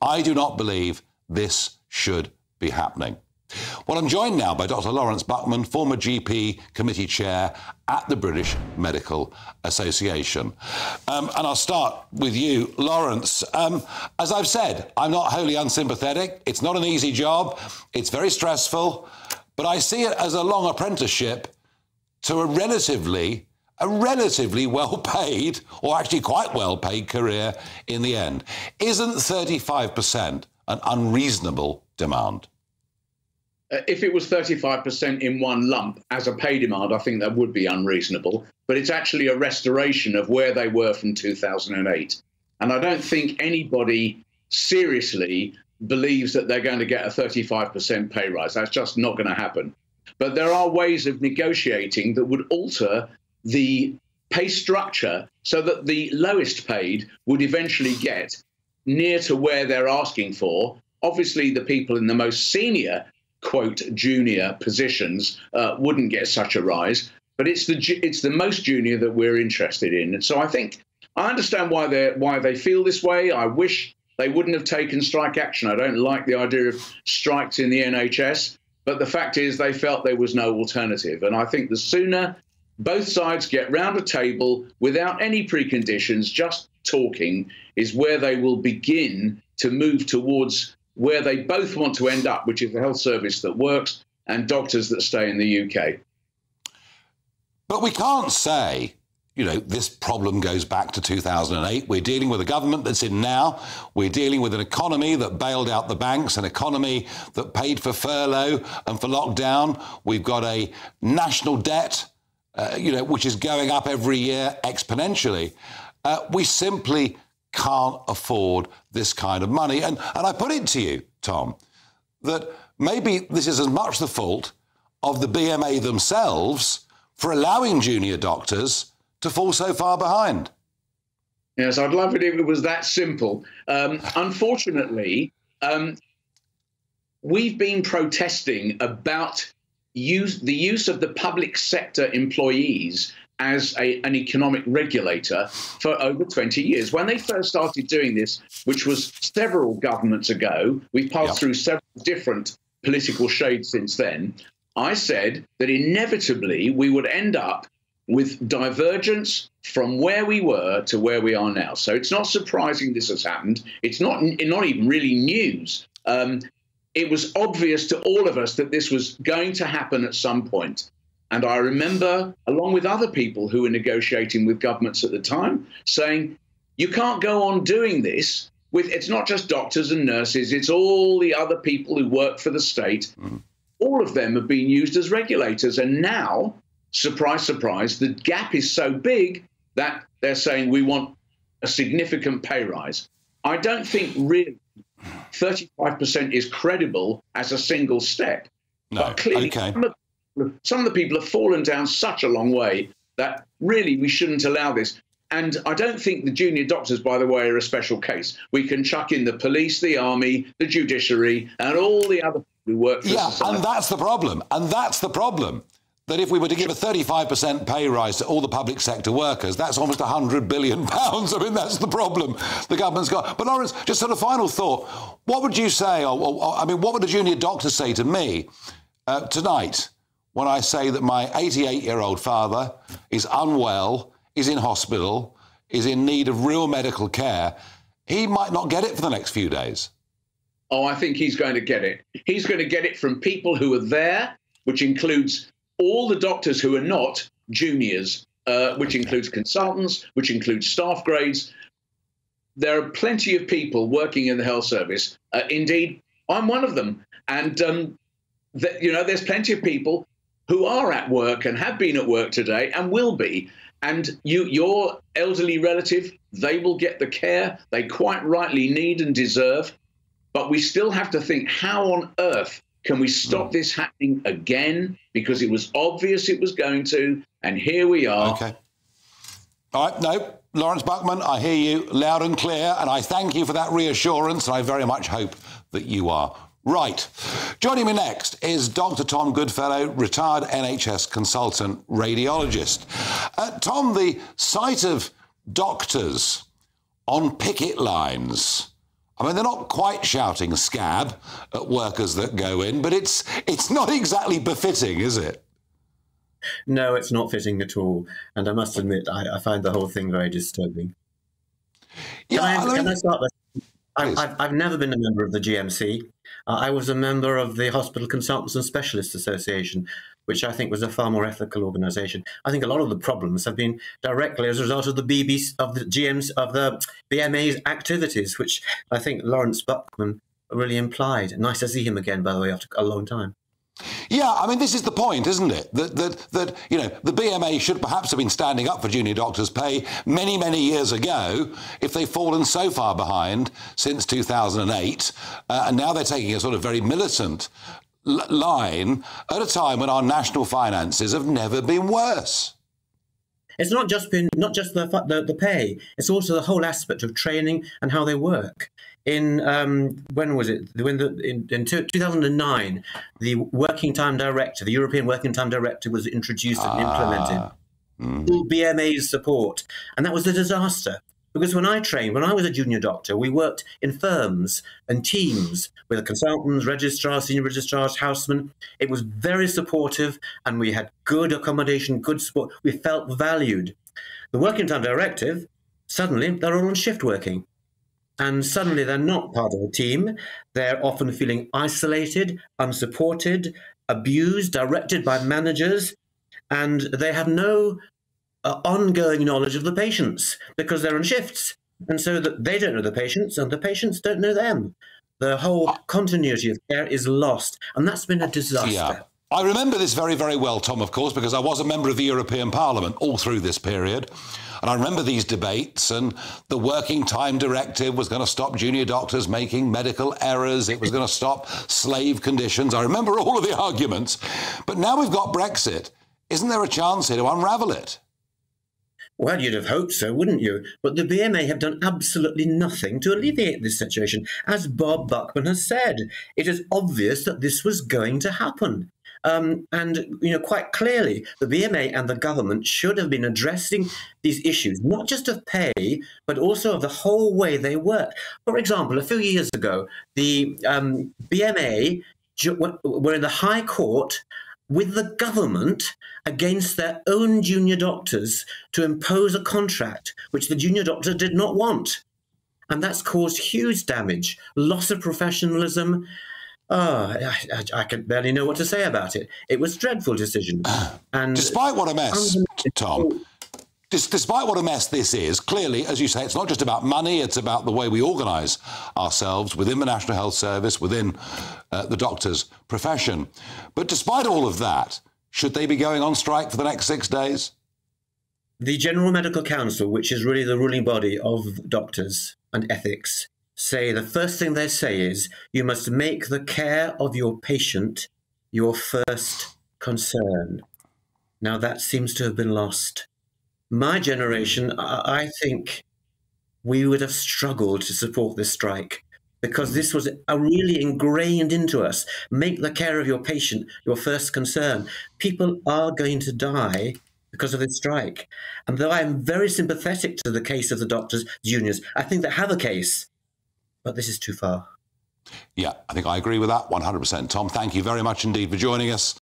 I do not believe this should be happening. Well, I'm joined now by Dr. Lawrence Buckman, former GP committee chair at the British Medical Association. Um, and I'll start with you, Lawrence. Um, as I've said, I'm not wholly unsympathetic. It's not an easy job, it's very stressful, but I see it as a long apprenticeship to a relatively a relatively well paid, or actually quite well paid career in the end. Isn't 35% an unreasonable demand? Uh, if it was 35% in one lump as a pay demand, I think that would be unreasonable. But it's actually a restoration of where they were from 2008. And I don't think anybody seriously believes that they're going to get a 35% pay rise. That's just not going to happen. But there are ways of negotiating that would alter the pay structure so that the lowest paid would eventually get near to where they're asking for. Obviously, the people in the most senior, quote, junior positions uh, wouldn't get such a rise, but it's the it's the most junior that we're interested in. And so I think I understand why they why they feel this way. I wish they wouldn't have taken strike action. I don't like the idea of strikes in the NHS, but the fact is they felt there was no alternative. And I think the sooner both sides get round a table without any preconditions, just talking, is where they will begin to move towards where they both want to end up, which is a health service that works and doctors that stay in the UK. But we can't say, you know, this problem goes back to 2008. We're dealing with a government that's in now. We're dealing with an economy that bailed out the banks, an economy that paid for furlough and for lockdown. We've got a national debt uh, you know, which is going up every year exponentially. Uh, we simply can't afford this kind of money. And, and I put it to you, Tom, that maybe this is as much the fault of the BMA themselves for allowing junior doctors to fall so far behind. Yes, I'd love it if it was that simple. Um, unfortunately, um, we've been protesting about use the use of the public sector employees as a, an economic regulator for over 20 years. When they first started doing this, which was several governments ago, we've passed yep. through several different political shades since then. I said that inevitably we would end up with divergence from where we were to where we are now. So it's not surprising this has happened. It's not not even really news. Um, it was obvious to all of us that this was going to happen at some point. And I remember, along with other people who were negotiating with governments at the time, saying, you can't go on doing this with it's not just doctors and nurses, it's all the other people who work for the state. Mm. All of them have been used as regulators. And now, surprise, surprise, the gap is so big that they're saying we want a significant pay rise. I don't think really 35% is credible as a single step. No. But clearly, okay. some, of, some of the people have fallen down such a long way that really we shouldn't allow this. And I don't think the junior doctors, by the way, are a special case. We can chuck in the police, the army, the judiciary, and all the other people who work for yeah, society. and that's the problem. And that's the problem that if we were to give a 35% pay rise to all the public sector workers, that's almost 100 billion pounds. I mean, that's the problem the government's got. But Lawrence, just sort of final thought, what would you say, or, or I mean, what would a junior doctor say to me uh, tonight when I say that my 88-year-old father is unwell, is in hospital, is in need of real medical care? He might not get it for the next few days. Oh, I think he's going to get it. He's going to get it from people who are there, which includes all the doctors who are not juniors, uh, which includes consultants, which includes staff grades. There are plenty of people working in the health service. Uh, indeed, I'm one of them. And, um, you know, there's plenty of people who are at work and have been at work today and will be. And you, your elderly relative, they will get the care they quite rightly need and deserve. But we still have to think how on earth can we stop mm. this happening again? Because it was obvious it was going to, and here we are. Okay. All right, no, Lawrence Buckman, I hear you loud and clear, and I thank you for that reassurance, and I very much hope that you are right. Joining me next is Dr. Tom Goodfellow, retired NHS consultant radiologist. Uh, Tom, the sight of doctors on picket lines I mean, they're not quite shouting scab at workers that go in, but it's it's not exactly befitting, is it? No, it's not fitting at all. And I must admit, I, I find the whole thing very disturbing. Yeah, can I, I mean, can I start? I've, I've, I've never been a member of the GMC. Uh, I was a member of the Hospital Consultants and Specialists Association, which I think was a far more ethical organisation. I think a lot of the problems have been directly as a result of the BBC, of the GMs, of the BMA's activities, which I think Lawrence Buckman really implied. Nice to see him again, by the way, after a long time. Yeah, I mean, this is the point, isn't it? That, that, that, you know, the BMA should perhaps have been standing up for junior doctors' pay many, many years ago if they've fallen so far behind since 2008. Uh, and now they're taking a sort of very militant line at a time when our national finances have never been worse. It's not just been not just the, the the pay. It's also the whole aspect of training and how they work. In um, when was it? When the in, in two, 2009, the Working Time Directive, the European Working Time Directive, was introduced and implemented. Full BMA's support, and that was a disaster. Because when I trained, when I was a junior doctor, we worked in firms and teams with consultants, registrars, senior registrars, housemen. It was very supportive, and we had good accommodation, good support. We felt valued. The Working Time Directive, suddenly they're all on shift working. And suddenly they're not part of a team. They're often feeling isolated, unsupported, abused, directed by managers, and they have no uh, ongoing knowledge of the patients because they're on shifts. And so that they don't know the patients and the patients don't know them. The whole continuity of care is lost. And that's been a disaster. Yeah. I remember this very, very well, Tom, of course, because I was a member of the European Parliament all through this period. And I remember these debates, and the Working Time Directive was going to stop junior doctors making medical errors. It was going to stop slave conditions. I remember all of the arguments. But now we've got Brexit. Isn't there a chance here to unravel it? Well, you'd have hoped so, wouldn't you? But the BMA have done absolutely nothing to alleviate this situation. As Bob Buckman has said, it is obvious that this was going to happen. Um, and you know quite clearly, the BMA and the government should have been addressing these issues, not just of pay, but also of the whole way they work. For example, a few years ago, the um, BMA were in the High Court with the government against their own junior doctors to impose a contract which the junior doctor did not want. And that's caused huge damage, loss of professionalism. Oh, I, I, I can barely know what to say about it. It was a dreadful decision. And Despite what a mess, Tom, despite what a mess this is, clearly, as you say, it's not just about money, it's about the way we organise ourselves within the National Health Service, within uh, the doctor's profession. But despite all of that, should they be going on strike for the next six days? the General Medical Council, which is really the ruling body of doctors and ethics, say the first thing they say is you must make the care of your patient your first concern. Now, that seems to have been lost. My generation, I I think we would have struggled to support this strike because this was really ingrained into us. Make the care of your patient your first concern. People are going to die because of this strike. And though I'm very sympathetic to the case of the doctors' unions, I think they have a case, but this is too far. Yeah, I think I agree with that 100%. Tom, thank you very much indeed for joining us.